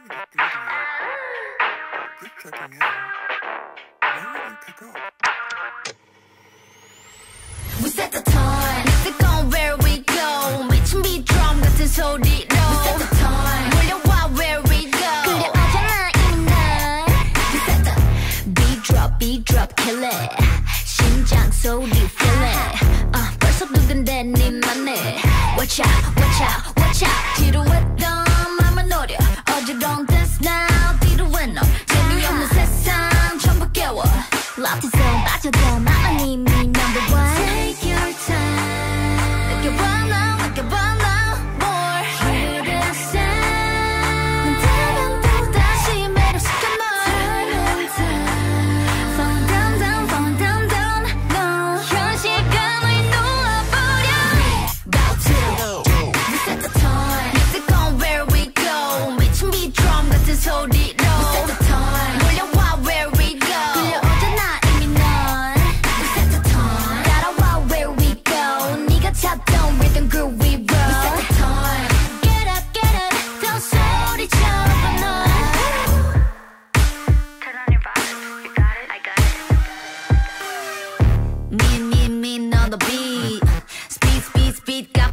Keep checking in. Why didn't you pick up? We set the tone Stick on where we go 미친 비트럼 같은 소리로 We set the tone 몰려와 where we go 끌려오잖아 이날 We set the beat drop beat drop kill it 심장 소리 feel it uh, 벌써 누군데 니만해 Watch out watch out 어지러운 dance now 뒤로 해너 재미없는 세상 전부 깨워 라티선 빠져도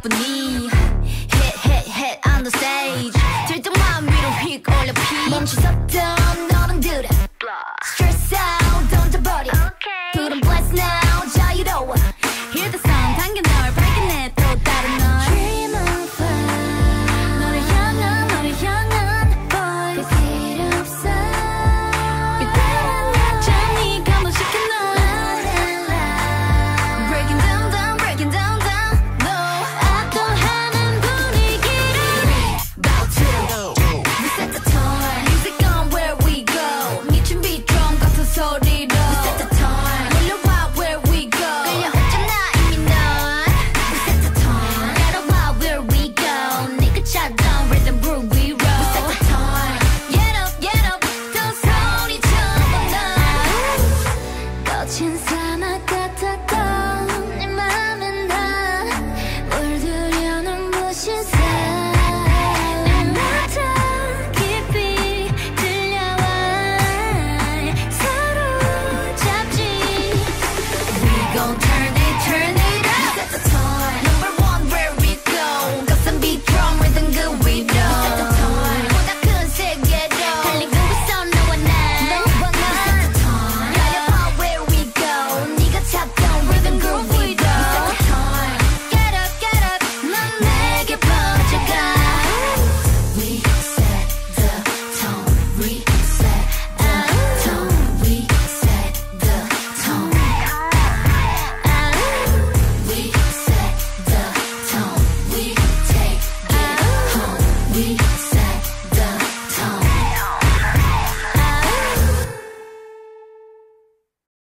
Japanese